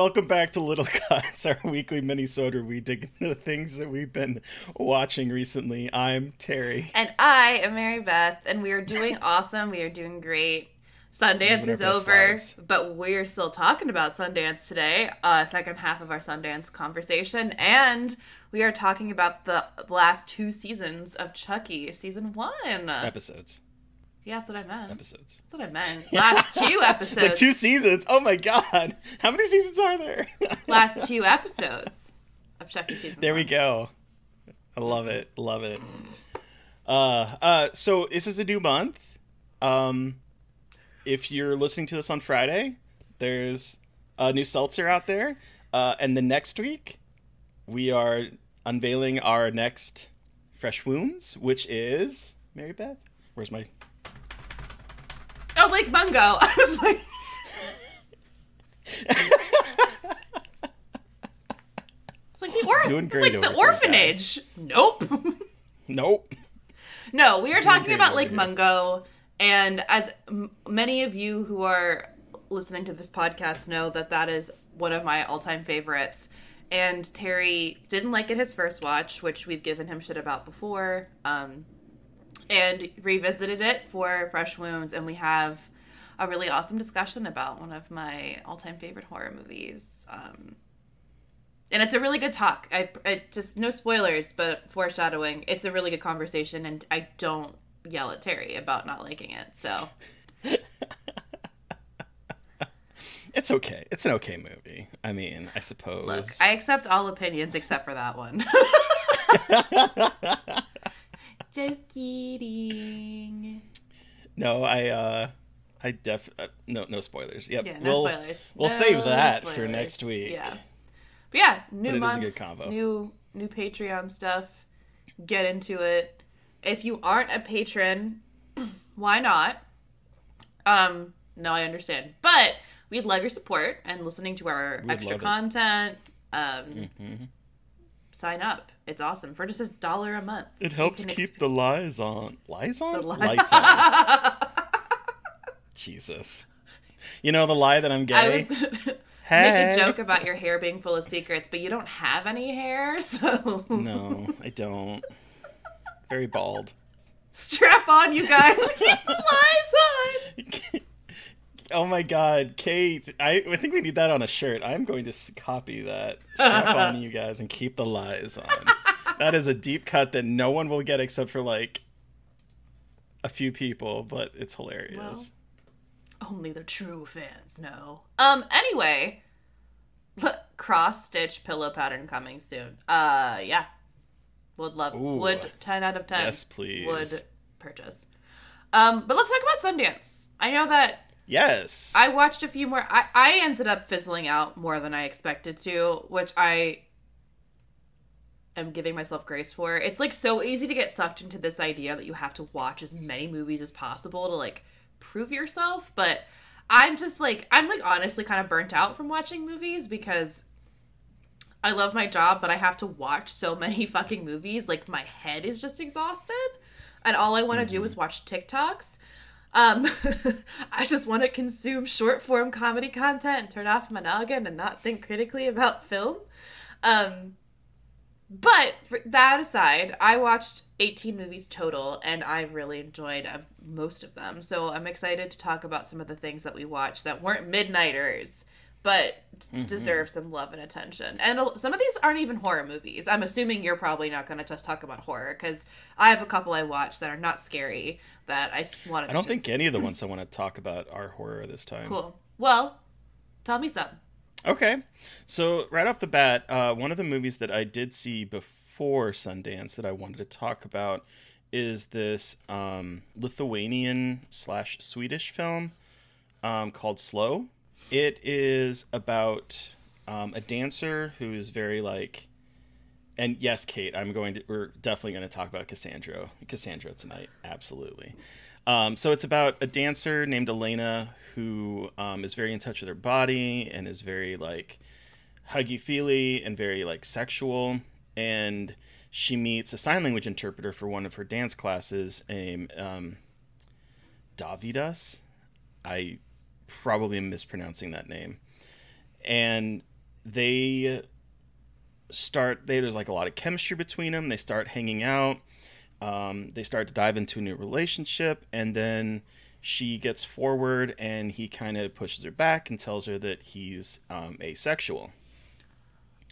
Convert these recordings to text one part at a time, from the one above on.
Welcome back to Little Cuts, our weekly mini-sode where we dig into the things that we've been watching recently. I'm Terry. And I am Mary Beth, and we are doing awesome. We are doing great. Sundance is over, lives. but we're still talking about Sundance today, uh, second half of our Sundance conversation, and we are talking about the last two seasons of Chucky, season one. Episodes. Yeah, that's what I meant. Episodes. That's what I meant. Last two episodes. like two seasons. Oh my god. How many seasons are there? last two episodes of Chucky season There one. we go. I love it. Love it. Uh uh so this is a new month. Um if you're listening to this on Friday, there's a new seltzer out there. Uh and the next week we are unveiling our next fresh wounds, which is Mary Beth. Where's my Oh, Lake Mungo. I was like. it's like the, or- Doing great it's like the orphanage. Guys. Nope. nope. No, we are talking about Lake here. Mungo, and as m- many of you who are listening to this podcast know, that that is one of my all-time favorites. And Terry didn't like it his first watch, which we've given him shit about before. Um, and revisited it for Fresh Wounds, and we have a really awesome discussion about one of my all-time favorite horror movies. Um, and it's a really good talk. I, I just no spoilers, but foreshadowing. It's a really good conversation, and I don't yell at Terry about not liking it. So it's okay. It's an okay movie. I mean, I suppose. Look, I accept all opinions except for that one. Just kidding. No, I uh I def uh, no no spoilers. Yep. Yeah, no we'll, spoilers. We'll no save that spoilers. for next week. Yeah. But yeah, new but month, new new Patreon stuff. Get into it. If you aren't a patron, why not? Um, no, I understand. But we'd love your support and listening to our we'd extra content. Um mm-hmm. sign up. It's awesome for just a dollar a month. It helps keep exp- the lies on. Lies on? Li- Lights on. Jesus. You know the lie that I'm gay. I was gonna hey. make a joke about your hair being full of secrets, but you don't have any hair, so no, I don't. Very bald. Strap on, you guys. keep the lies on. Oh my god, Kate. I, I think we need that on a shirt. I'm going to copy that. Strap on you guys and keep the lies on. That is a deep cut that no one will get except for like a few people, but it's hilarious. Well, only the true fans know. Um anyway, cross stitch pillow pattern coming soon. Uh yeah. Would love Ooh. would 10 out of 10. Yes, please. Would purchase. Um but let's talk about Sundance. I know that Yes. I watched a few more. I, I ended up fizzling out more than I expected to, which I am giving myself grace for. It's like so easy to get sucked into this idea that you have to watch as many movies as possible to like prove yourself, but I'm just like I'm like honestly kind of burnt out from watching movies because I love my job, but I have to watch so many fucking movies. Like my head is just exhausted, and all I want to mm-hmm. do is watch TikToks. Um, I just want to consume short form comedy content and turn off my noggin and not think critically about film. Um, but that aside, I watched 18 movies total and I really enjoyed uh, most of them. So I'm excited to talk about some of the things that we watched that weren't midnighters but mm-hmm. deserve some love and attention. And some of these aren't even horror movies. I'm assuming you're probably not going to just talk about horror because I have a couple I watched that are not scary that I wanted. I don't think any of the ones I want to talk about are horror this time. Cool. Well, tell me some. Okay, so right off the bat, uh, one of the movies that I did see before Sundance that I wanted to talk about is this um, Lithuanian slash Swedish film um, called Slow. It is about um, a dancer who is very like and yes, Kate, I'm going to. We're definitely going to talk about Cassandro. Cassandro tonight, absolutely. Um, so it's about a dancer named Elena who um, is very in touch with her body and is very like huggy feely and very like sexual. And she meets a sign language interpreter for one of her dance classes, named um, Davidas. I probably am mispronouncing that name. and they start. They, there's like a lot of chemistry between them. They start hanging out. Um, they start to dive into a new relationship, and then she gets forward, and he kind of pushes her back and tells her that he's um, asexual.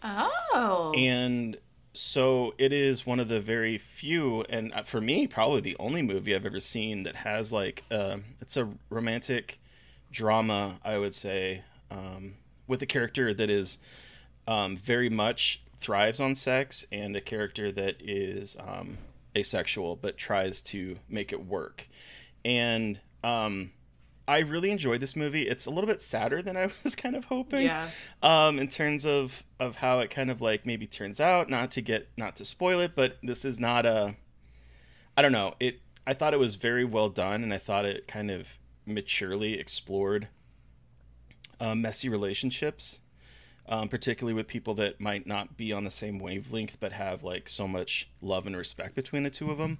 Oh. And so it is one of the very few, and uh, for me, probably the only movie I've ever seen that has like uh, it's a romantic drama, I would say, um, with a character that is um, very much thrives on sex and a character that is um, asexual but tries to make it work. And um, I really enjoyed this movie. It's a little bit sadder than I was kind of hoping. Yeah. Um, in terms of of how it kind of like maybe turns out. Not to get not to spoil it, but this is not a. I don't know. It. I thought it was very well done, and I thought it kind of maturely explored um, messy relationships, um, particularly with people that might not be on the same wavelength, but have like so much love and respect between the two of them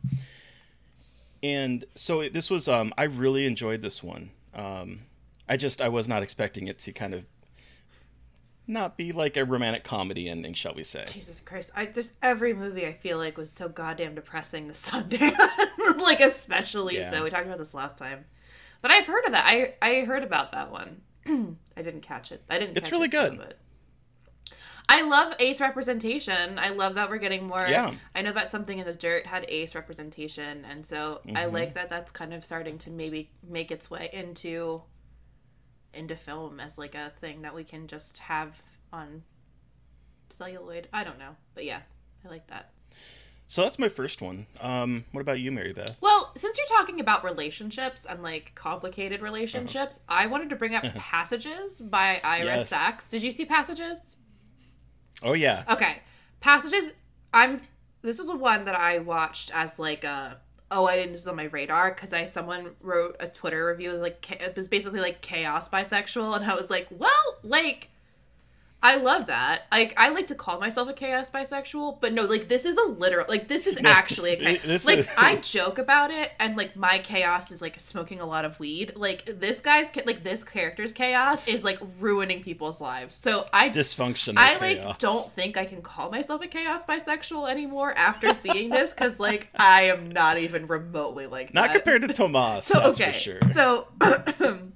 and so it, this was um, I really enjoyed this one. Um, I just I was not expecting it to kind of not be like a romantic comedy ending, shall we say? Jesus Christ! I just every movie I feel like was so goddamn depressing this Sunday, like especially Yeah. so. We talked about this last time, but I've heard of that. I I heard about that one. I didn't catch it. I didn't. It's catch really it, though, good. but I love ace representation. I love that we're getting more. Yeah. I know that something in the dirt had ace representation, and so I Mm-hmm. like that. That's kind of starting to maybe make its way into into film as like a thing that we can just have on celluloid. I don't know, but yeah, I like that. So that's my first one. Um, what about you, Mary Beth? Well, since you're talking about relationships and like complicated relationships, I wanted to bring up Passages by Ira Yes. Sachs. Did you see Passages? Oh yeah, Okay. Passages I'm this was a one that I watched as like a oh I didn't just on my radar because I someone wrote a Twitter review like it was basically like chaos bisexual and I was like well like I love that like I like to call myself a chaos bisexual but no like this is a literal like this is actually a chaos. like is- I joke about it and like my chaos is like smoking a lot of weed like this guy's like this character's chaos is like ruining people's lives so I dysfunctional. I like chaos. don't think I can call myself a chaos bisexual anymore after seeing this because like I am not even remotely like not that. compared to Tomas. So that's okay, for sure. so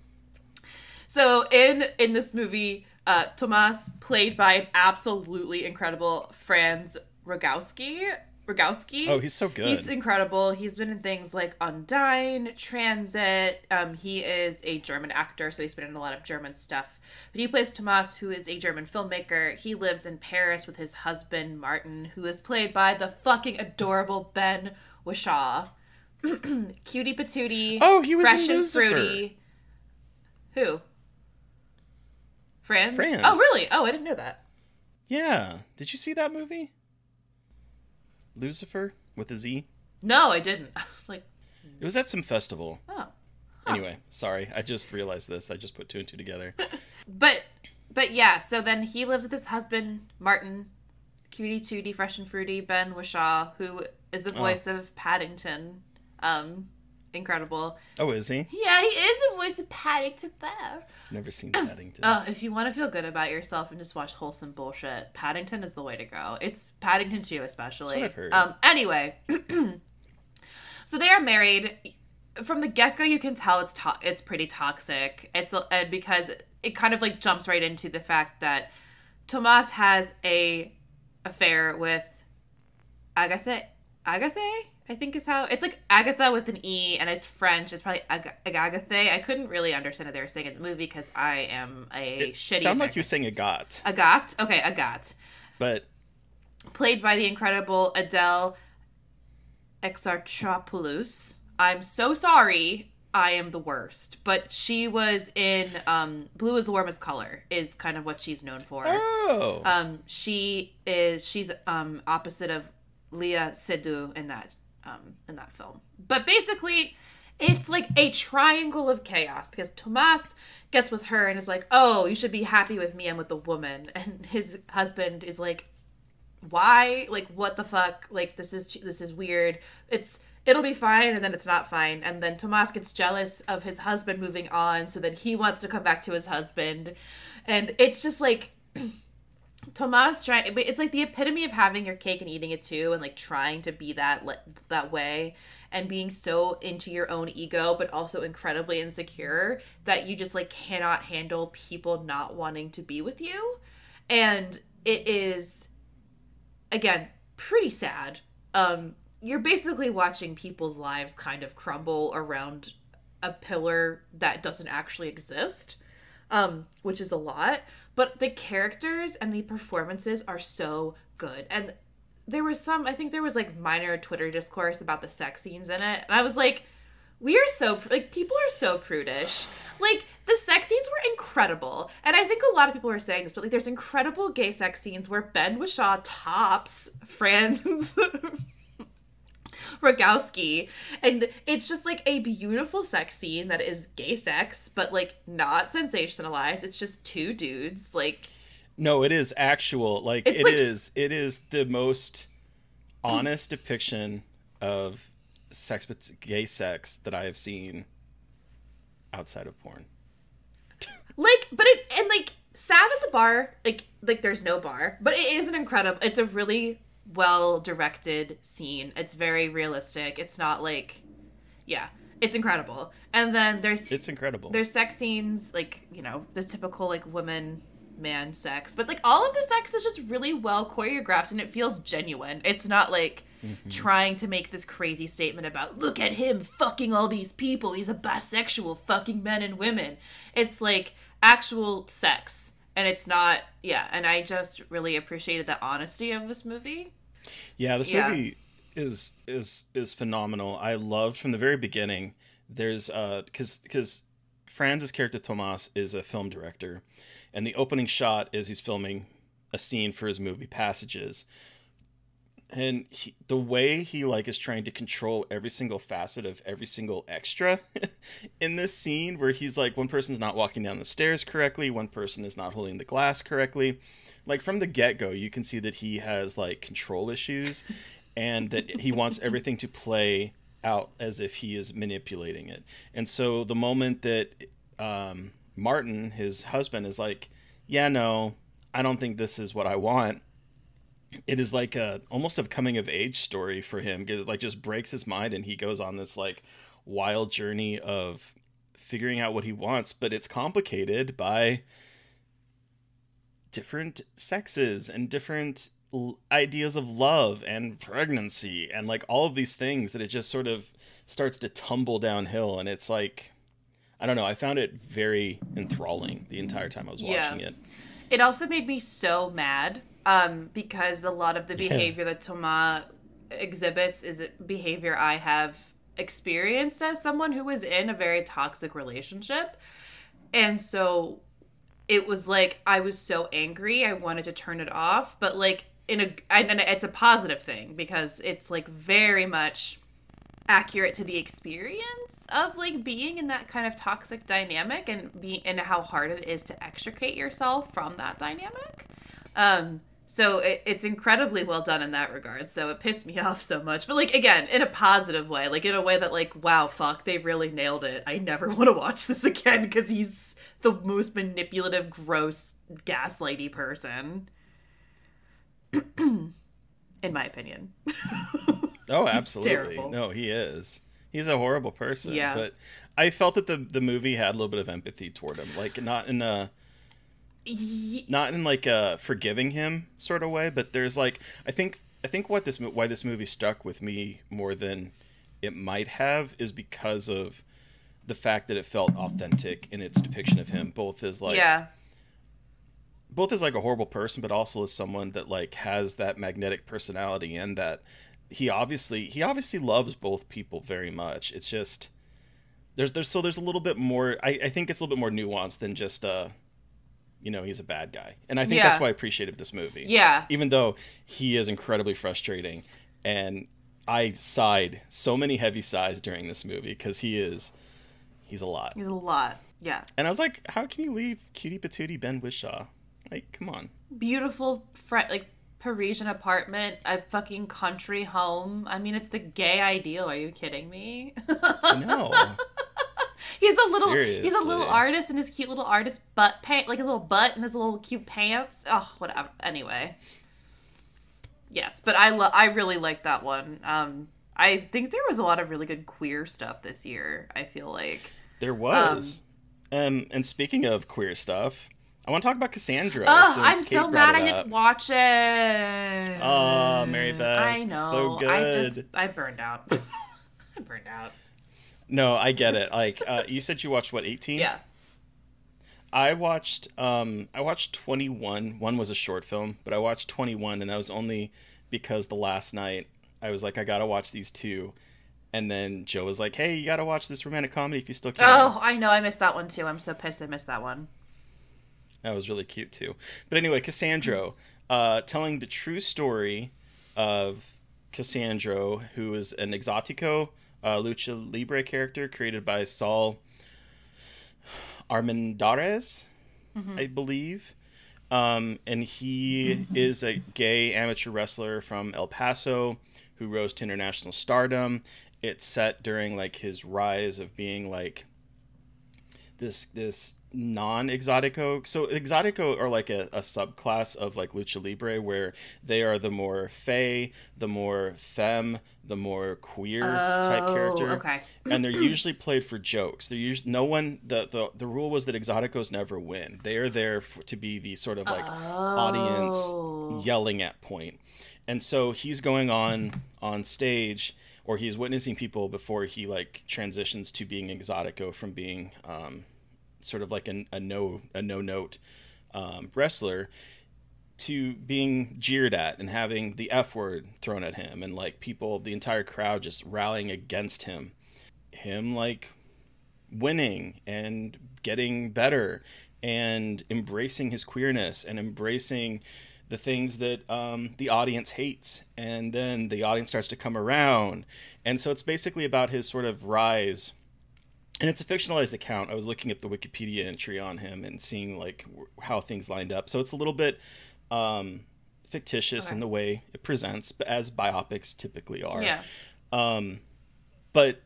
so in in this movie, uh, Tomas played by an absolutely incredible Franz Rogowski. Rogowski. Oh, he's so good. He's incredible. He's been in things like Undine, Transit. Um, he is a German actor, so he's been in a lot of German stuff. But he plays Tomas, who is a German filmmaker. He lives in Paris with his husband Martin, who is played by the fucking adorable Ben Whishaw. Cutie patootie. Oh, he was fresh and fruity. Who? Franz? Franz. Oh, really? Oh, I didn't know that. yeah. Did you see that movie? Lucifer with a Z. No, I didn't. like, It was at some festival. oh. Anyway, sorry. I just realized this. I just put two and two together. But but yeah, so then he lives with his husband, Martin, cutie tootie, fresh and fruity, Ben Whishaw, who is the voice of Paddington. Um, incredible. Oh, is he? Yeah, he is the voice of Paddington Bear. Never seen Paddington. Oh, if you want to feel good about yourself and just watch wholesome bullshit, Paddington is the way to go. It's Paddington 2 especially. That's what I've heard. Um anyway, so they are married. From the get-go you can tell it's to- it's pretty toxic. It's and because it kind of like jumps right into the fact that Tomas has a affair with Agatha Agatha I think is how it's like Agatha with an E and it's French. It's probably Ag- Agatha. I couldn't really understand what they were saying in the movie because I am a shitty. Sound like you're saying Agat, Agat. Okay, Agat, but played by the incredible Adele Exarchopoulos. I'm so sorry. I am the worst, but she was in um, "Blue is the Warmest Color" is kind of what she's known for. oh, Um, she is she's um opposite of Léa Seydoux in that um in that film. But basically, it's like a triangle of chaos because Tomas gets with her and is like, "Oh, you should be happy with me. I'm with a woman," and his husband is like, "Why? Like, what the fuck? Like, this is this is weird." It's it'll be fine and then it's not fine and then Tomas gets jealous of his husband moving on so then he wants to come back to his husband and it's just like Tomas trying it's like the epitome of having your cake and eating it too and like trying to be that that way and being so into your own ego but also incredibly insecure that you just like cannot handle people not wanting to be with you. And it is again pretty sad. Um you're basically watching people's lives kind of crumble around a pillar that doesn't actually exist um which is a lot but the characters and the performances are so good. And there was some i think there was like minor twitter discourse about the sex scenes in it. And i was like we are so like people are so prudish. Like the sex scenes were incredible. And i think a lot of people are saying this but like there's incredible gay sex scenes where ben Whishaw tops franz Rogowski. And it's just like a beautiful sex scene that is gay sex, but like not sensationalized. It's just two dudes. Like No, it is actual. Like it like, is. It is the most honest depiction of sex but gay sex that I have seen outside of porn. like but it and like sad at the bar, like like there's no bar, but it is an incredible it's a really well directed scene. It's very realistic. It's not like yeah, it's incredible. And then there's It's incredible. There's sex scenes like, you know, the typical like woman man sex, but like all of the sex is just really well choreographed and it feels genuine. It's not like mm-hmm. trying to make this crazy statement about look at him fucking all these people. He's a bisexual fucking men and women. It's like actual sex and it's not yeah and i just really appreciated the honesty of this movie. Yeah this yeah. movie is is is phenomenal. I loved from the very beginning there's uh because because franz's character tomas is a film director. And the opening shot is he's filming a scene for his movie passages and he, the way he like is trying to control every single facet of every single extra in this scene where he's like one person's not walking down the stairs correctly one person is not holding the glass correctly. Like from the get-go you can see that he has like control issues and that he wants everything to play out as if he is manipulating it. And so the moment that um, martin his husband is like yeah no i don't think this is what i want it is like a almost a coming of age story for him. It like just breaks his mind, and he goes on this like wild journey of figuring out what he wants. But it's complicated by different sexes and different l- ideas of love and pregnancy and like all of these things that it just sort of starts to tumble downhill. And it's like I don't know. I found it very enthralling the entire time I was watching yeah. it. It also made me so mad um, because a lot of the behavior that Thomas exhibits is behavior I have experienced as someone who was in a very toxic relationship. And so it was like I was so angry, I wanted to turn it off, but like in a and it's a positive thing because it's like very much accurate to the experience of like being in that kind of toxic dynamic and being and how hard it is to extricate yourself from that dynamic. Um so it, it's incredibly well done in that regard. So it pissed me off so much. But like again, in a positive way, like in a way that like, wow, fuck, they really nailed it. I never want to watch this again because he's the most manipulative, gross, gaslighty person. in my opinion. oh, absolutely. No, he is. He's a horrible person. Yeah. But I felt that the the movie had a little bit of empathy toward him. Like not in a not in like a forgiving him sort of way, but there's like I think I think what this why this movie stuck with me more than it might have is because of the fact that it felt authentic in its depiction of him, both as like yeah, both as like a horrible person, but also as someone that like has that magnetic personality and that he obviously he obviously loves both people very much. It's just there's there's so there's a little bit more. I, I think it's a little bit more nuanced than just uh you know he's a bad guy and i think yeah. that's why i appreciated this movie yeah even though he is incredibly frustrating and i sighed so many heavy sighs during this movie because he is he's a lot he's a lot yeah and i was like how can you leave cutie patootie ben Whishaw like come on beautiful friend like Parisian apartment, a fucking country home. I mean, it's the gay ideal. Are you kidding me? No. He's a little he's a little artist in his cute little artist butt pant, like his little butt and his little cute pants. Oh, whatever. Anyway. Yes, but I lo- I really like that one. Um I think there was a lot of really good queer stuff this year. I feel like. There was. Um, and speaking of queer stuff, I want to talk about Cassandro. Oh, I'm Kate so mad I didn't watch it. Oh, Mary Beth, I know. so I just good. I burned out. I burned out. No, I get it. Like uh, you said, you watched what eighteen? Yeah. I watched. Um, I watched twenty one. One was a short film, but I watched twenty one, and that was only because the last night I was like, I gotta watch these two, and then Joe was like, Hey, you gotta watch this romantic comedy if you still can. Oh, I know. I missed that one too. I'm so pissed I missed that one. That was really cute too. But anyway, Cassandro, uh, telling the true story of Cassandro, who is an Exotico uh, lucha libre character created by Saul Armendariz, I believe. Um, and he is a gay amateur wrestler from El Paso who rose to international stardom. It's set during like his rise of being like this this non exotico so exotico are like a, a subclass of like lucha libre where they are the more fey the more femme the more queer type Oh, character. okay. and they're usually played for jokes. They're usually no one the, the the rule was that exoticos never win. They are there for, to be the sort of like Oh. audience yelling at point. And so he's going on on stage or he's witnessing people before he like transitions to being exotico from being um, sort of like a, a no a no note um, wrestler to being jeered at and having the f word thrown at him and like people the entire crowd just rallying against him. Him like winning and getting better and embracing his queerness and embracing the things that um, the audience hates. And then the audience starts to come around. And so it's basically about his sort of rise and it's a fictionalized account i was looking up the wikipedia entry on him and seeing like w- how things lined up so it's a little bit um, fictitious Okay. in the way it presents but as biopics typically are Yeah. um, but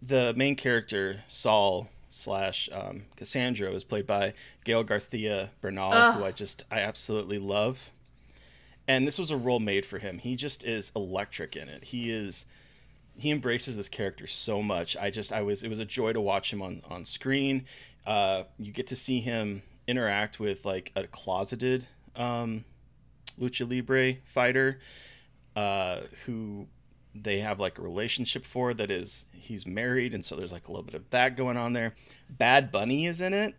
the main character, Saul slash um, Cassandro, is played by Gael Garcia Bernal, Ugh. who I just I absolutely love. And this was a role made for him. He just is electric in it. He is he embraces this character so much. I just I was it was a joy to watch him on on screen. Uh, you get to see him interact with like a closeted um, lucha libre fighter uh, who they have like a relationship for that is he's married and so there's like a little bit of that going on there bad bunny is in it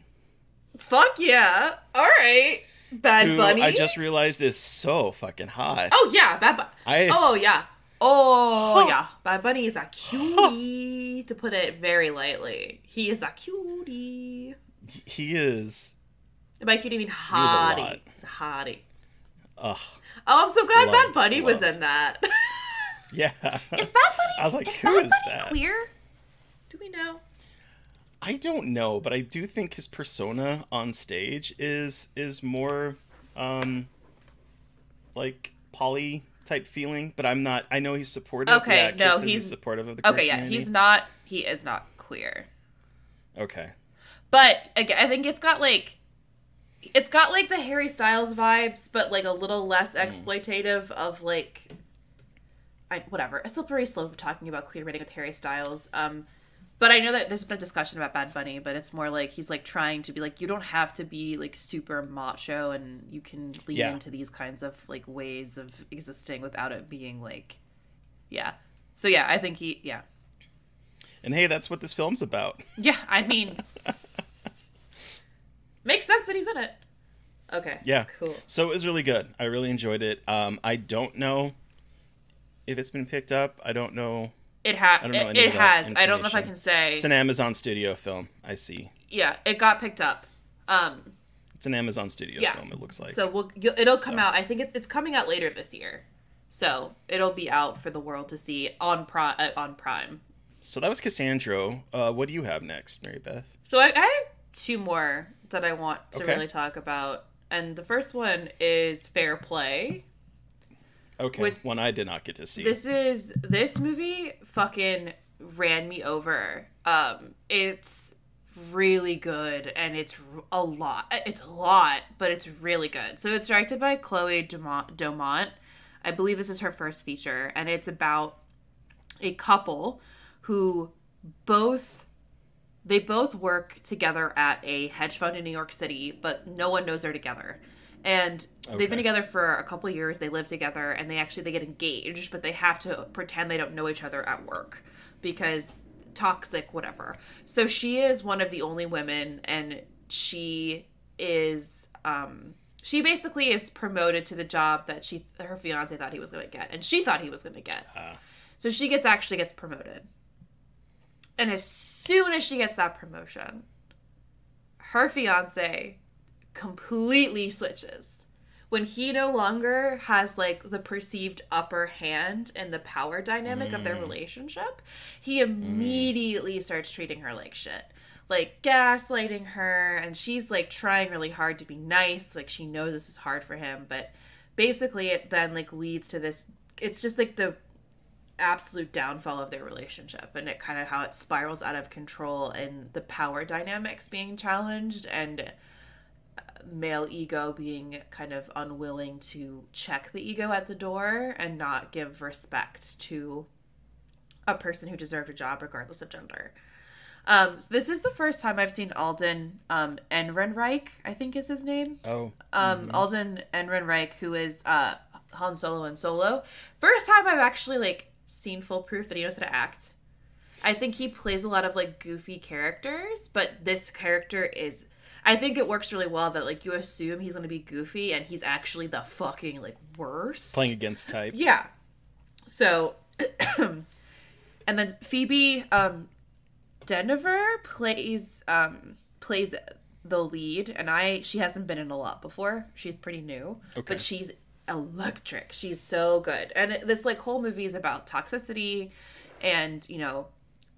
Fuck yeah. All right. Bad Bunny. i just realized is so fucking hot Oh yeah, Bad Bunny. I- Oh yeah. Oh yeah. Bad Bunny is a cutie, to put it very lightly. He is a cutie. he is And by cutie, I mean hottie. lot. He's a hottie. ugh Oh, I'm so glad Bad Loved, Bunny was in that. yeah is Bad Bunny? I was like, is who Bad is Bunny that? queer? Do we know? i don't know but i do think his persona on stage is is more um like poly type feeling but i'm not i know he's supportive Okay, yeah, no, says he's- supportive of the queer Okay, yeah, community. he's not. He is not queer. okay But again, I think it's got like it's got like the Harry Styles vibes, but like a little less Mm. exploitative of like I whatever. A slippery slope of talking about queer rating with Harry Styles. Um but I know that there's been a discussion about Bad Bunny, but it's more like he's like trying to be like you don't have to be like super macho and you can lean Yeah. into these kinds of like ways of existing without it being like yeah. So yeah, I think he yeah. and hey that's what this film's about Yeah, I mean, makes sense that he's in it. Okay. Yeah. Cool. So it was really good. I really enjoyed it. Um, I don't know if it's been picked up. I don't know. It has. I don't know It, it has. I don't know if I can say. It's an Amazon Studio film. I see. yeah, it got picked up. Um. It's an Amazon Studio Yeah. film. It looks like. So we'll. It'll come So. out. I think it's it's coming out later this year. So it'll be out for the world to see on Prime. Uh, on Prime. So that was Cassandro. Uh, what do you have next, Mary Beth? So I, I have two more that I want to Okay. really talk about, and the first one is Fair Play. Okay, Which- one I did not get to see. This is this movie fucking ran me over. Um, it's really good and it's a lot. It's a lot, but it's really good. So it's directed by Chloe Dumont. Domont. I believe this is her first feature, and it's about a couple who both they both work together at a hedge fund in New York City, but no one knows they're together. And they've been together for a couple years. They live together, and they actually they get engaged, but they have to pretend they don't know each other at work because toxic, whatever. So she is one of the only women, and she is um she basically is promoted to the job that she her fiance thought he was going to get, and she thought he was going to get. Ah. So she gets actually gets promoted. And as soon as she gets that promotion, her fiance completely switches. When he no longer has like the perceived upper hand in the power dynamic of their mm. relationship, he mm. immediately starts treating her like shit. Like gaslighting her, and she's like trying really hard to be nice. Like she knows this is hard for him, but basically it then like leads to this it's just like the absolute downfall of their relationship and it kind of how it spirals out of control and the power dynamics being challenged and male ego being kind of unwilling to check the ego at the door and not give respect to a person who deserved a job regardless of gender. Um, so this is the first time I've seen Alden um, Ehrenreich, I think is his name oh, um Alden Ehrenreich, who is uh Han Solo and Solo. First time I've actually like seen full proof that he knows how to act. I think he plays a lot of like goofy characters, but this character is I think it works really well that like you assume he's gonna be goofy and he's actually the fucking like worst. playing against type. Yeah. So, and then Phoebe um, Dynevor plays um, plays the lead, and I she hasn't been in a lot before. She's pretty new, Okay. but she's electric. She's so good, and this like whole movie is about toxicity, and you know,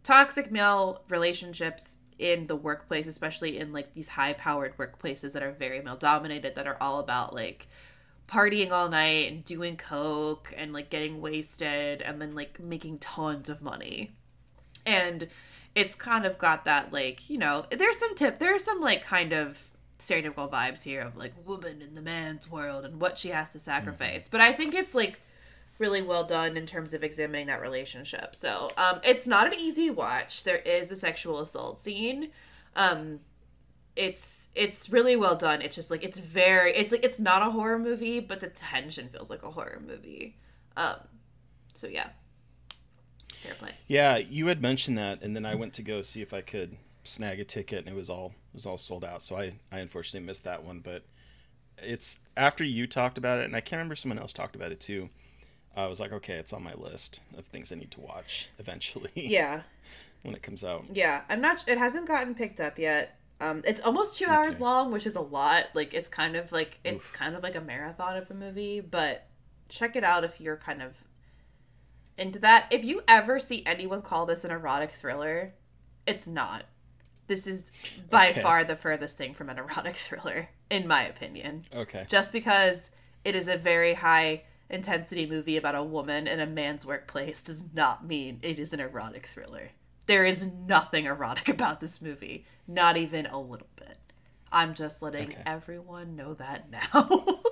toxic male relationships in the workplace, especially in like these high powered workplaces that are very male dominated, that are all about like partying all night and doing coke and like getting wasted and then like making tons of money. And it's kind of got that like, you know, there's some tip, there's some like kind of stereotypical vibes here of like woman in the man's world and what she has to sacrifice. Mm-hmm. But I think it's like really well done in terms of examining that relationship. So, um it's not an easy watch. There is a sexual assault scene. Um it's it's really well done. It's just like it's very it's like it's not a horror movie, but the tension feels like a horror movie. Um so yeah. Fair play. Yeah, you had mentioned that, and then I went to go see if I could snag a ticket, and it was all it was all sold out. So I I unfortunately missed that one. But it's after you talked about it, and I can't remember someone else talked about it too. I was like, okay, it's on my list of things I need to watch eventually Yeah. when it comes out. Yeah. I'm not it hasn't gotten picked up yet. Um it's almost 2 hours Okay. long, which is a lot. Like it's kind of like it's kind of like a marathon of a movie, but check it out if you're kind of into that. If you ever see anyone call this an erotic thriller, it's not. This is by Okay. far the furthest thing from an erotic thriller, in my opinion. Okay. Just because it is a very high intensity movie about a woman in a man's workplace does not mean it is an erotic thriller. There is nothing erotic about this movie, not even a little bit. I'm just letting Okay. everyone know that now.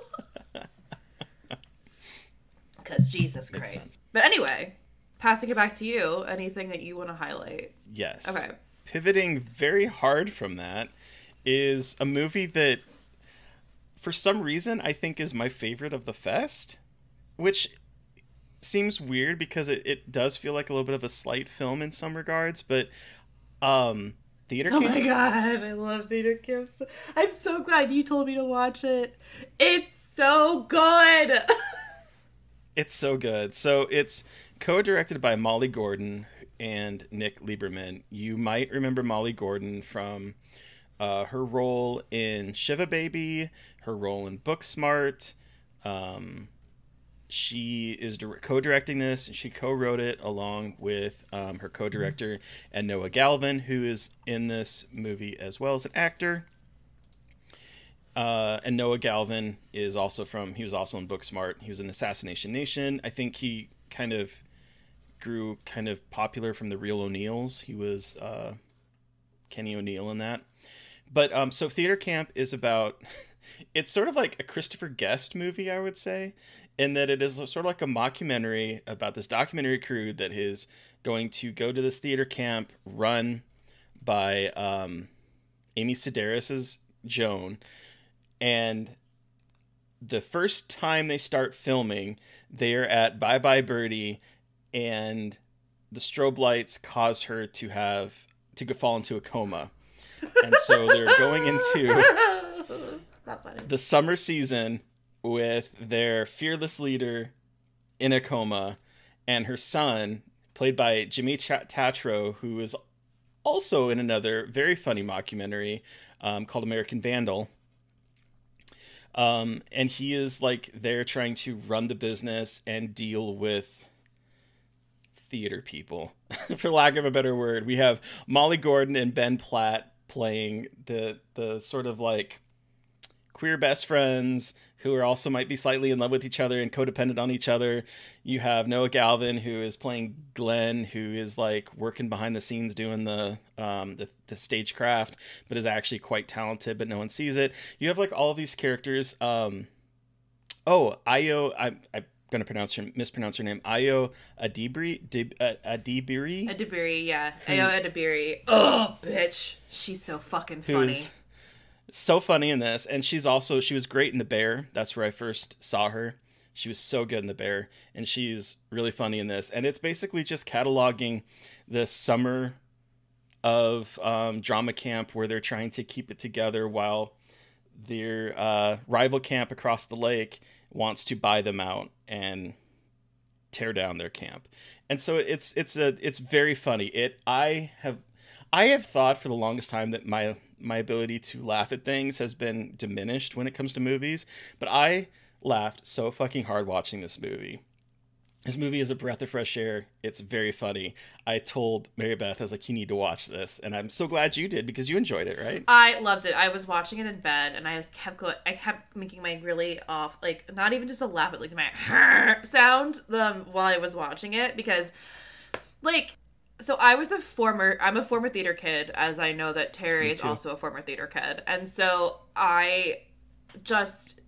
Because Jesus Makes Christ. sense. But anyway, passing it back to you, anything that you want to highlight? Yes. Okay. Pivoting very hard from that is a movie that, for some reason, I think is my favorite of the fest, which seems weird because it, it does feel like a little bit of a slight film in some regards, but um, Theater camp. Oh my god, I love Theater Camp. I'm so glad you told me to watch it. It's so good. It's so good. So it's co-directed by Molly Gordon and Nick Lieberman. You might remember Molly Gordon from uh, her role in Shiva Baby, her role in Booksmart. Um, she is co-directing this, and she co-wrote it along with um, her co-director and Noah Galvin, who is in this movie as well as an actor. Uh, and Noah Galvin is also from. He was also in Booksmart. He was in Assassination Nation. I think he kind of grew kind of popular from the Real O'Neills. He was uh, Kenny O'Neill in that. But um, so theater camp is about. It's sort of like a Christopher Guest movie, I would say, in that it is sort of like a mockumentary about this documentary crew that is going to go to this theater camp run by um, Amy Sedaris's Joan, and the first time they start filming, they're at Bye Bye Birdie, and the strobe lights cause her to have to fall into a coma, and so they're going into the summer season with their fearless leader in a coma, and her son, played by Jimmy Ch- Tatro, who is also in another very funny mockumentary um, called American Vandal. Um, and he is like there trying to run the business and deal with theater people, for lack of a better word. We have Molly Gordon and Ben Platt playing the the sort of like queer best friends who are also might be slightly in love with each other and codependent on each other. You have Noah Galvin who is playing Glenn, who is like working behind the scenes doing the um, the, the stagecraft, but is actually quite talented, but no one sees it. You have like all of these characters. Um, oh, Ayo, I, I'm gonna pronounce her mispronounce her name. Ayo Adibri, Dib, uh, Edebiri. Edebiri, yeah. Ayo Edebiri. Oh, bitch, she's so fucking funny. Who's so funny in this and she's also she was great in the bear. That's where i first saw her. She was so good in the bear and she's really funny in this. And it's basically just cataloging the summer of um, drama camp where they're trying to keep it together while their uh, rival camp across the lake wants to buy them out and tear down their camp. And so it's it's a it's very funny. It i have i have thought for the longest time that my my ability to laugh at things has been diminished when it comes to movies, but I laughed so fucking hard watching this movie. This movie is a breath of fresh air. It's very funny. I told Mary Beth, I was like, you need to watch this. And I'm so glad you did because you enjoyed it, right? I loved it. I was watching it in bed and I kept going, I kept making my really off, like, not even just a laugh, but like my sound um, while I was watching it because, like, so I was a former I'm a former theater kid as I know that Terry is also a former theater kid. And so I just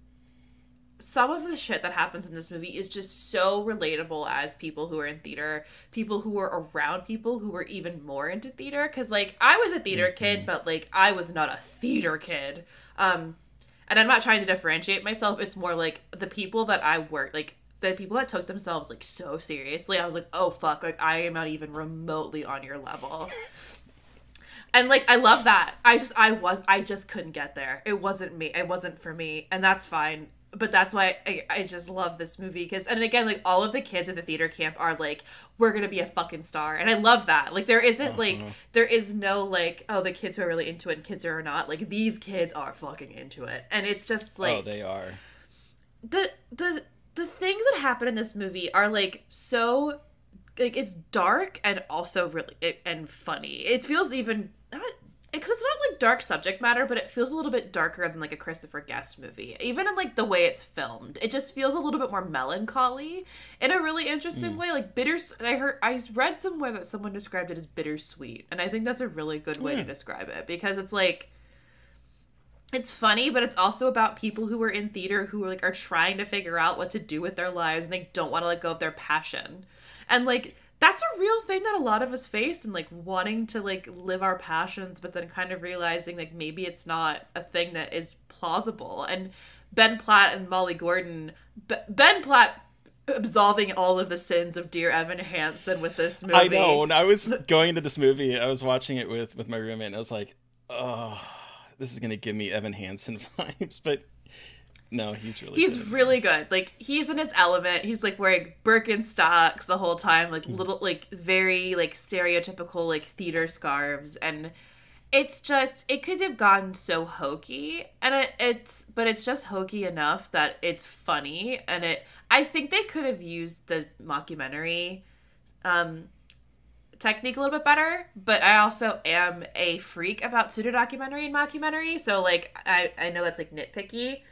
some of the shit that happens in this movie is just so relatable as people who are in theater, people who are around people who were even more into theater cuz like I was a theater mm-hmm. kid but like I was not a theater kid. Um and I'm not trying to differentiate myself. It's more like the people that I work like the people that took themselves like so seriously, I was like, oh fuck, like I am not even remotely on your level. and like I love that. I just I was I just couldn't get there. It wasn't me. It wasn't for me, and that's fine. But that's why I, I just love this movie because and again like all of the kids at the theater camp are like we're gonna be a fucking star and I love that like there isn't uh-huh. like there is no like oh the kids who are really into it and kids who are not like these kids are fucking into it and it's just oh, like oh they are the the the things that happen in this movie are like so like it's dark and also really and funny. It feels even because it's not like dark subject matter, but it feels a little bit darker than like a Christopher Guest movie. Even in like the way it's filmed, it just feels a little bit more melancholy in a really interesting mm. way. Like bitters, I heard I read somewhere that someone described it as bittersweet, and I think that's a really good way yeah. to describe it because it's like it's funny, but it's also about people who are in theater who are like are trying to figure out what to do with their lives and they don't want to let go of their passion. And like that's a real thing that a lot of us face and like wanting to like live our passions but then kind of realizing like maybe it's not a thing that is plausible. And Ben Platt and Molly Gordon Ben Platt absolving all of the sins of dear Evan Hansen with this movie. I know. When I was going into this movie, I was watching it with with my roommate and I was like, "Oh, this is gonna give me Evan Hansen vibes, but no, he's really he's good really this. good. Like he's in his element. He's like wearing Birkenstocks the whole time, like mm. little like very like stereotypical like theater scarves, and it's just it could have gone so hokey, and it, it's but it's just hokey enough that it's funny, and it I think they could have used the mockumentary um technique a little bit better, but I also am a freak about pseudo documentary and mockumentary. So like I I know that's like nitpicky,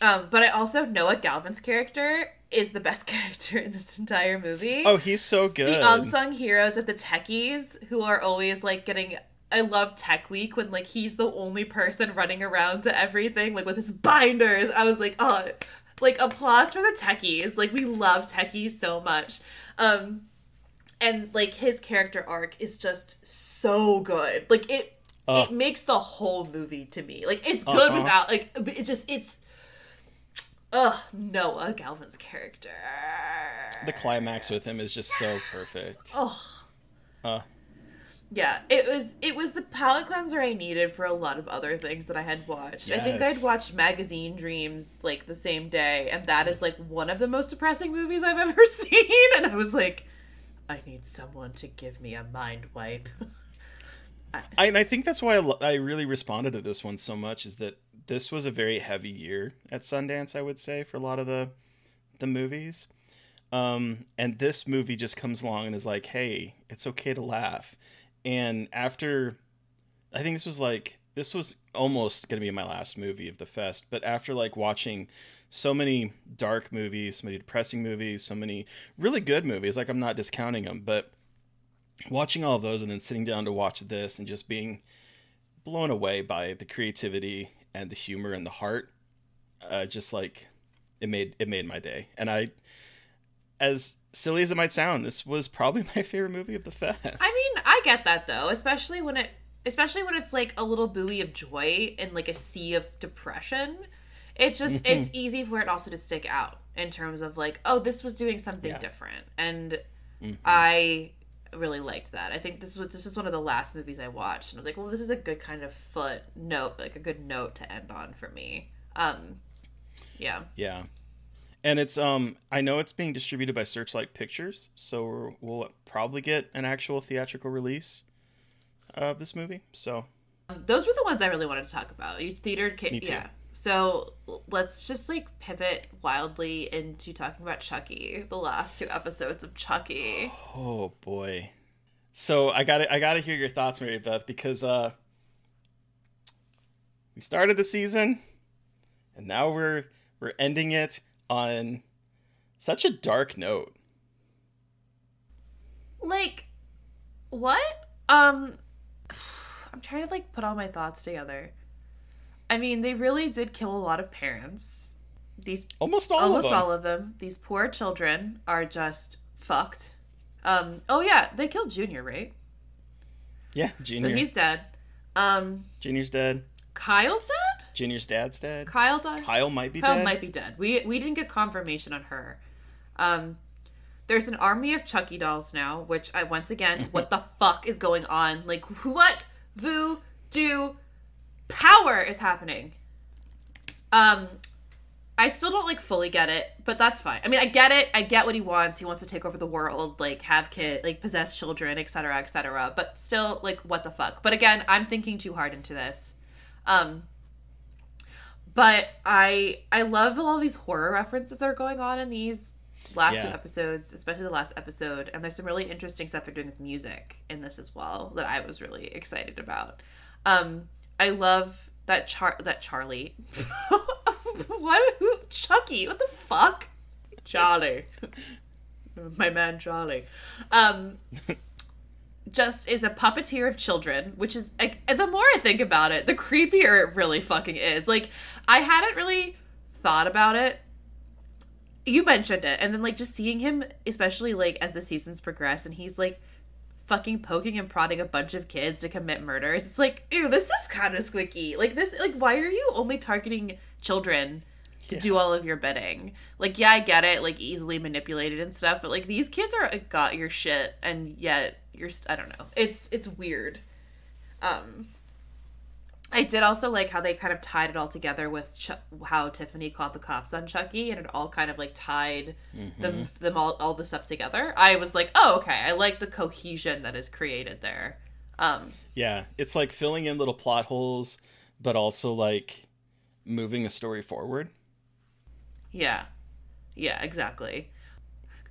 um, but I also know Noah Galvin's character is the best character in this entire movie. Oh, he's so good. The unsung heroes of the techies who are always like getting. I love Tech Week when like he's the only person running around to everything like with his binders. I was like, oh, like applause for the techies. Like we love techies so much. Um, and like his character arc is just so good. Like it Oh. it makes the whole movie to me. Like it's good Uh-huh. without like it just it's ugh Noah Galvin's character. the climax with him is just so perfect. Oh. Uh, Yeah, it was it was the palate cleanser I needed for a lot of other things that I had watched. I think I'd watched Magazine Dreams like the same day, and that is like one of the most depressing movies I've ever seen. And I was like, I need someone to give me a mind wipe. I, and I think that's why I, lo- I really responded to this one so much is that this was a very heavy year at Sundance, I would say, for a lot of the the movies. Um, and this movie just comes along and is like, hey, it's okay to laugh. And after, I think this was like, this was almost going to be my last movie of the fest. But after like watching so many dark movies, so many depressing movies, so many really good movies, like I'm not discounting them, but watching all of those and then sitting down to watch this and just being blown away by the creativity and the humor and the heart uh, just like it made it made my day. And i as silly as it might sound this was probably my favorite movie of the fest. I mean, I get that though, especially when it especially when it's like a little buoy of joy in like a sea of depression. It's just it's easy for it also to stick out in terms of like, oh, this was doing something Yeah. different. And I really liked that. I think this was this is one of the last movies I watched and I was like, well, this is a good kind of foot note, like a good note to end on for me. Um yeah. yeah and it's um i know it's being distributed by searchlight pictures so we're, we'll probably get an actual theatrical release of this movie so those were the ones I really wanted to talk about. You theater, ca- Me too. yeah. So let's just like pivot wildly into talking about Chucky, the last two episodes of Chucky. Oh boy. So I got to I got to hear your thoughts, Mary Beth, because uh, we started the season, and now we're we're ending it on such a dark note. Like, what? Um, I'm trying to like put all my thoughts together. I mean, they really did kill a lot of parents. These Almost all almost of them. all of them. These poor children are just fucked. Um. Oh yeah, they killed Junior, right? Yeah, So Junior. he's dead. Um. Junior's dead. Kyle's dead. Junior's dad's dead. Kyle died. Kyle might be Kyle dead. might be dead. We we didn't get confirmation on her. Um, there's an army of Chucky dolls now, which I once again, what the fuck is going on? Like, what voodoo power is happening? Um, I still don't like fully get it, but that's fine. I mean, I get it. I get what he wants. He wants to take over the world, like have kid, like possess children, etc., etc. But still, like, what the fuck? But again, I'm thinking too hard into this. Um, but I I love all these horror references that are going on in these last two episodes, especially the last episode. And there's some really interesting stuff they're doing with music in this as well that I was really excited about. Um, I love that char that Charlie. what? Who? Chucky? What the fuck? Charlie. My man Charlie. Um just is a puppeteer of children, which is like, the more I think about it, the creepier it really fucking is. Like I hadn't really thought about it. You mentioned it, and then like just seeing him, especially like as the seasons progress, and he's like fucking poking and prodding a bunch of kids to commit murders. It's like, ew, this is kind of squicky. Like this, like why are you only targeting children? to do all of your bidding. Like, yeah, I get it, like easily manipulated and stuff, but like these kids are got your shit, and yet you're st- I don't know. It's it's weird. Um, I did also like how they kind of tied it all together with Ch- how Tiffany called the cops on Chucky, and it all kind of like tied them them all all the stuff together. I was like, oh okay, I like the cohesion that is created there. Um, Yeah, it's like filling in little plot holes, but also like moving a story forward. Yeah. Yeah, exactly.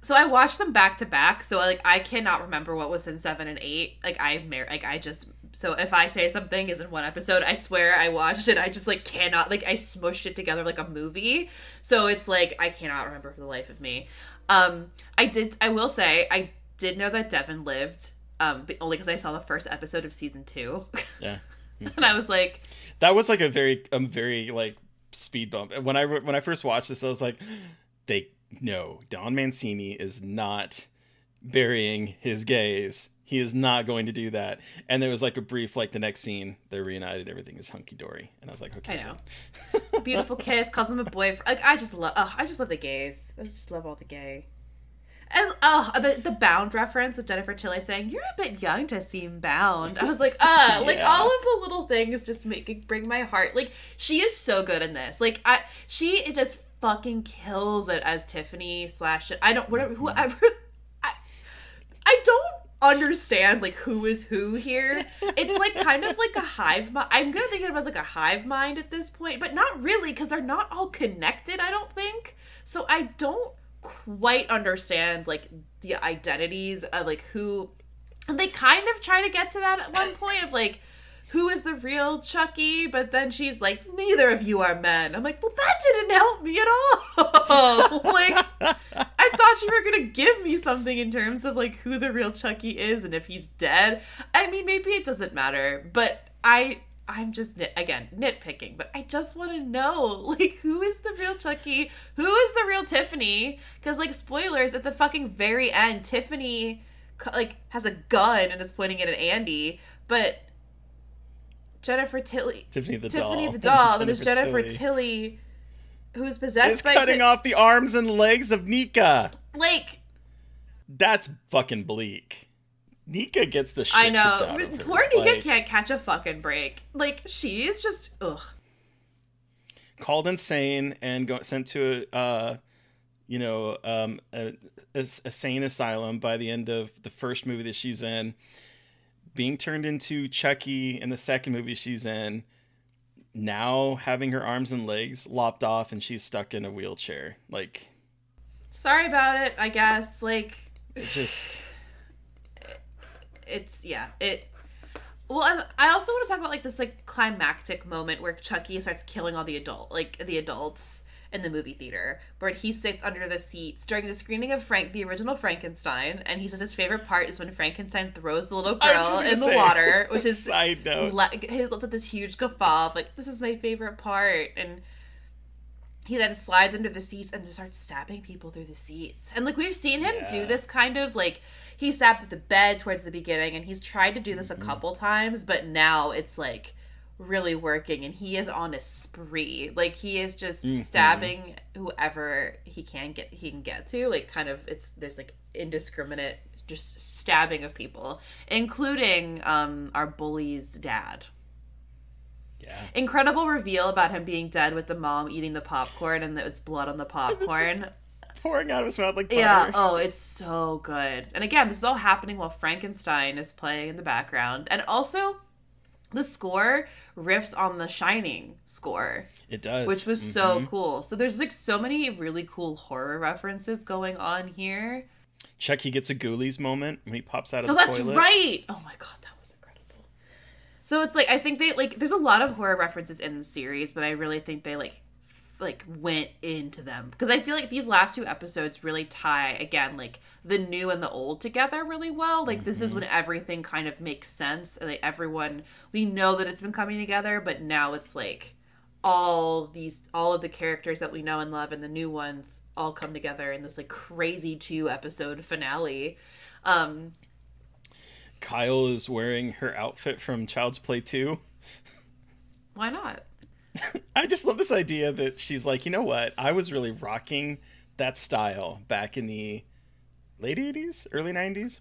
so I watched them back to back. So like I cannot remember what was in seven and eight. Like I mar- like I just so if I say something is in one episode, I swear I watched it. I just like cannot like I smushed it together like a movie. So it's like I cannot remember for the life of me. Um, I did. I will say I did know that Devon lived. Um, but only because I saw the first episode of season two. Yeah. and I was like, That was like a very a very like speed bump. When I when I first watched this, I was like, they no, Don Mancini is not burying his gays. He is not going to do that. And there was like a brief, like the next scene, they're reunited, everything is hunky dory, and I was like, okay, I know. beautiful kiss, calls him a boyfriend. Like I just love. Oh, I just love the gays. I just love all the gay. And oh, the the bound reference of Jennifer Tilly saying you're a bit young to seem bound. I was like, ah, like Yeah. all of the little things just make bring my heart. Like she is so good in this. Like I, she just fucking kills it as Tiffany slash. I don't whatever whoever. I, I don't understand like who is who here. It's like kind of like a hive mind. I'm gonna think of it as like a hive mind at this point, but not really because they're not all connected. I don't think so. I don't quite understand like the identities of like who. And they kind of try to get to that at one point of like. Who is the real Chucky? But then she's like, neither of you are men. I'm like, well, that didn't help me at all. like, I thought you were gonna give me something in terms of like who the real Chucky is and if he's dead. I mean, maybe it doesn't matter, but I I'm just nit- again nitpicking, but I just want to know like who is the real Chucky? Who is the real Tiffany? Because like spoilers at the fucking very end, Tiffany like has a gun and is pointing it at Andy, but Jennifer Tilly, Tiffany the Tiffany doll. the doll, and there's Jennifer Jennifer Tilly. Tilly. Who's possessed Is by cutting Ti- off the arms and legs of Nica. like That's fucking bleak. Nica gets the shit I know. out of her. Poor Nica Like, can't catch a fucking break. Like she is just ugh. called insane and go, sent to a, uh, you know, um, a, a, a sane asylum by the end of the first movie that she's in. Being turned into Chucky in the second movie she's in. Now having her arms and legs lopped off and she's stuck in a wheelchair. Like, Sorry about it. I guess like it just. it's yeah it. Well, I also want to talk about like this like climactic moment where Chucky starts killing all the adult like the adults in the movie theater, where he sits under the seats during the screening of Frank, the original Frankenstein, and he says his favorite part is when Frankenstein throws the little girl in the say, water, which is side note. le- he lets out this huge guffaw of, like this is my favorite part and he then slides under the seats and just starts stabbing people through the seats and like we've seen him do this kind of like he stabbed at the bed towards the beginning and he's tried to do this Mm-hmm. a couple times but now it's like really working and he is on a spree like he is just Mm-hmm. stabbing whoever he can get he can get to like kind of it's there's like indiscriminate just stabbing of people including um our bully's dad Yeah. incredible reveal about him being dead with the mom eating the popcorn and that it's blood on the popcorn. Pouring out of his mouth like butter. Yeah, oh, it's so good. And again, this is all happening while Frankenstein is playing in the background. And also, the score riffs on the Shining score, It does. which was Mhm. so cool. So there's like so many really cool horror references going on here. Chucky gets a Ghoulies moment when he pops out of. Oh, the that's toilet. right. Oh my god, that was incredible. So it's like I think they like there's a lot of horror references in the series, but I really think they like like went into them because I feel like these last two episodes really tie again like the new and the old together really well. Like this is when everything kind of makes sense and like everyone we know that it's been coming together, but now it's like all these all of the characters that we know and love and the new ones all come together in this like crazy two episode finale. Um Kyle is wearing her outfit from Child's Play 2. Why not? I just love this idea that she's like, you know what? I was really rocking that style back in the late 80s, early 90s.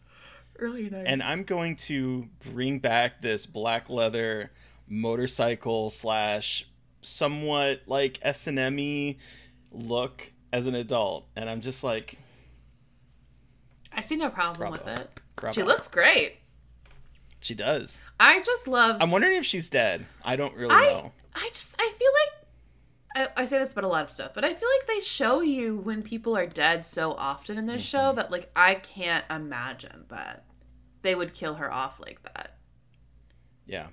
Early night. And I'm going to bring back this black leather motorcycle slash somewhat like S&M look as an adult. And I'm just like, I see no problem Bravo. with it. Bravo. She looks great. she does. I just love. I'm wondering if she's dead. I don't really I know. I just I feel like I, I say this about a lot of stuff, but I feel like they show you when people are dead so often in this show that like I can't imagine that they would kill her off like that. Yeah.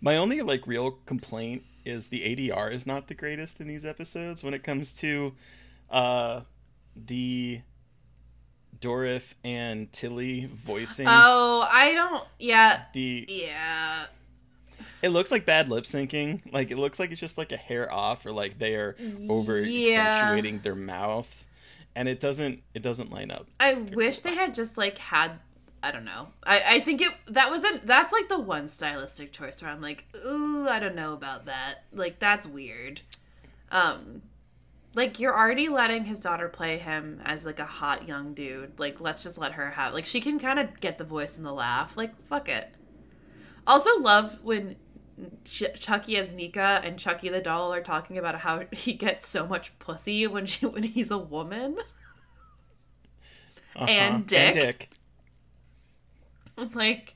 My only like real complaint is the ADR is not the greatest in these episodes when it comes to uh the Dourif and Tilly voicing Oh, I don't. Yeah, the yeah. It looks like bad lip syncing. Like it looks like it's just like a hair off or like they are over accentuating their mouth and it doesn't it doesn't line up. I wish they had just like had. I don't know. I, I think it that was a that's like the one stylistic choice where I'm like, ooh, I don't know about that. Like that's weird. Um, like you're already letting his daughter play him as like a hot young dude. Like let's just let her have. Like she can kind of get the voice and the laugh. Like fuck it. Also love when Ch- Chucky as Nica and Chucky the doll are talking about how he gets so much pussy when she when he's a woman. Uh-huh. And Dick. And Dick. I was like,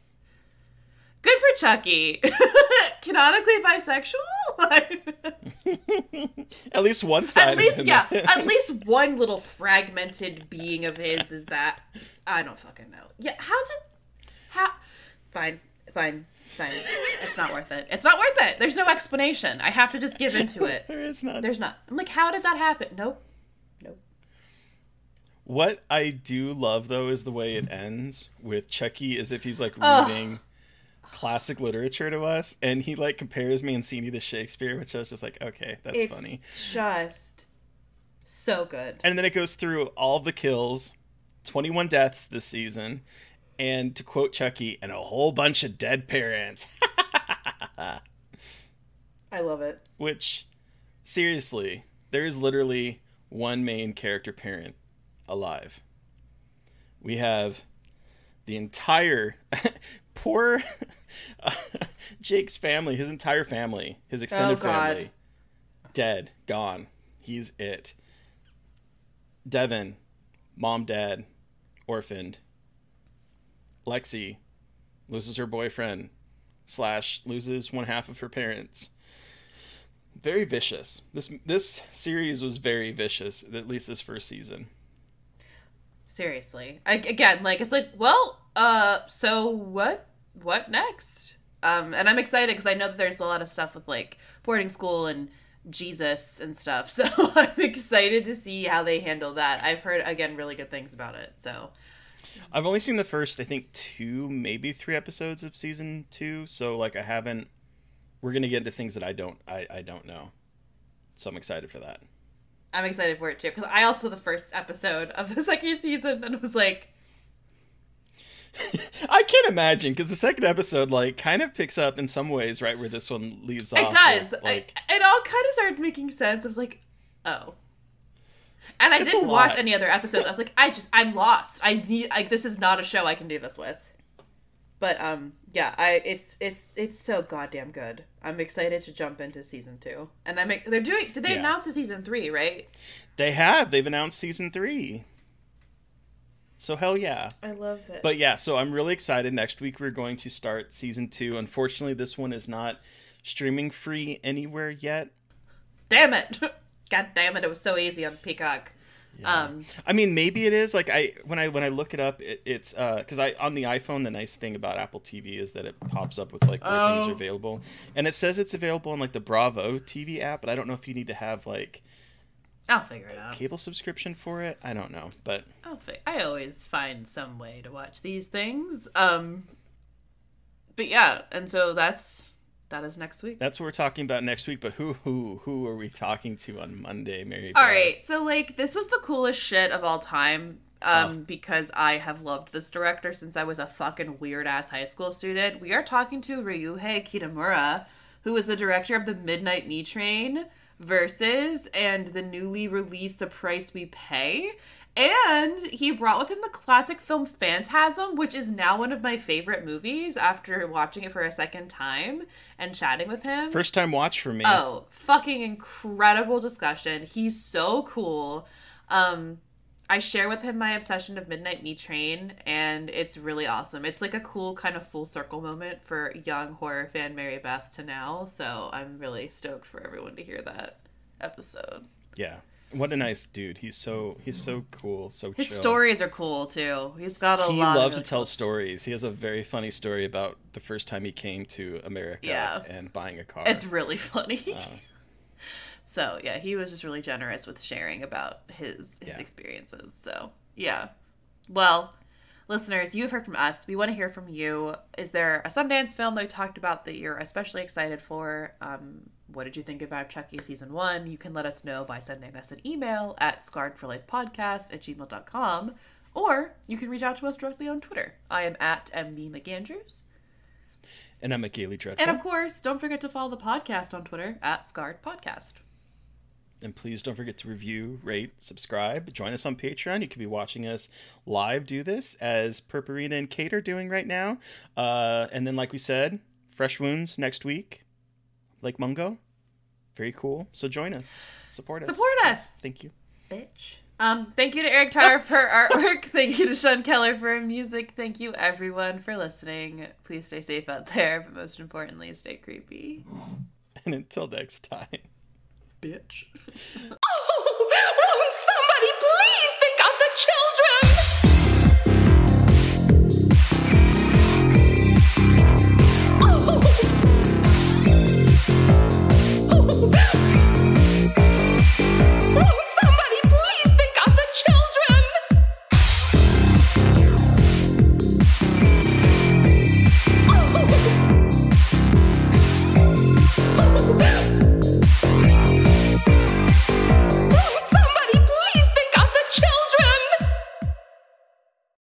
good for Chucky. Canonically bisexual? At least one side. at least, yeah. At least one little fragmented being of his is that. I don't fucking know. Yeah, how did. How. Fine, fine, fine. It's not worth it. It's not worth it. There's no explanation. I have to just give into it. there is not. There's not. I'm like, how did that happen? Nope. Nope. What I do love though is the way it ends with Chucky as if he's like reading classic literature to us and he like compares Mancini to Shakespeare, which I was just like, okay, that's funny. it's funny. just so good. And then it goes through all the kills, 21 deaths this season, and to quote Chucky, and a whole bunch of dead parents. I love it. Which, seriously, there is literally one main character parent alive. We have the entire poor Jake's family, his entire family, his extended Oh, family, dead, gone. He's it. Devon, mom, dad, orphaned. Lexi loses her boyfriend, slash loses one half of her parents very vicious. This this series was very vicious. At least this first season. seriously I, again like it's like well uh so what what next um and i'm excited because i know that there's a lot of stuff with like boarding school and jesus and stuff so i'm excited to see how they handle that i've heard again really good things about it so I've only seen the first, I think, two, maybe three episodes of season two. So like, I haven't. We're gonna get into things that I don't, I, I don't know. So I'm excited for that. i'm excited for it too because i also the first episode of the second season and was like I can't imagine because the second episode like kind of picks up in some ways right where this one leaves it off. It does Like, I, it all kind of started making sense i was like oh and i It's didn't watch any other episodes i was like i just i'm lost i need like this is not a show i can do this with but um yeah i it's it's it's so goddamn good i'm excited to jump into season two and i'm they're doing did they Yeah. announce a season three right they have. They've announced season three. So hell yeah. i love it But yeah, so I'm really excited. Next week we're going to start season two. Unfortunately, this one is not streaming free anywhere yet. damn it god damn it it was so easy on peacock um I mean, maybe it is. Like I when I when I look it up, it, it's because I on the iPhone. The nice thing about Apple TV is that it pops up with like where things Oh. are available, and it says it's available on like the Bravo TV app. But I don't know if you need to have like i'll figure it out cable subscription for it. I don't know, but I'll fi- I always find some way to watch these things. Um, but yeah, and so that's that is next week. that's what we're talking about next week. But who who who are we talking to on Monday, Mary? All Beth? right, so like this was the coolest shit of all time. Um, Oh. because I have loved this director since I was a fucking weird ass high school student. We are talking to Ryuhei Kitamura, who is the director of the Midnight Meat Train versus and the newly released The Price We Pay. And he brought with him the classic film Phantasm, which is now one of my favorite movies after watching it for a second time and chatting with him. First time watch for me. Oh, fucking incredible discussion. He's so cool. Um I share with him my obsession of Midnight Meat Train and it's really awesome. It's like a cool kind of full circle moment for young horror fan Mary Beth to now, so I'm really stoked for everyone to hear that. episode. Yeah. What a nice dude. He's so he's so cool, so His chill. stories are cool too. He's got a he lot. of loves really to tell cool- stories. He has a very funny story about the first time he came to America Yeah. and buying a car. It's really funny. Uh, so yeah, he was just really generous with sharing about his his Yeah. experiences. So yeah, well, listeners, you have heard from us. We want to hear from you. Is there a Sundance film that we talked about that you're especially excited for? Um, what did you think about Chucky season one? You can let us know by sending us an email at scarredforlifepodcast at gmail.com or you can reach out to us directly on Twitter. I am at MB McAndrews. and I'm a Gaily Dreadful. And of course, don't forget to follow the podcast on Twitter at Scarred Podcast. And please don't forget to review, rate, subscribe. Join us on Patreon. You could be watching us live do this as Purpurina and Kate are doing right now. Uh, and then, like we said, Fresh Wounds next week. Lake Mungo. Very cool. So join us. Support us. Support us. Yes. Thank you. bitch. Um, thank you to Eric Tyler for artwork. Thank you to Sean Keller for music. Thank you everyone for listening. Please stay safe out there, but most importantly, stay creepy. And until next time. Bitch. Oh, won't somebody please think of the children?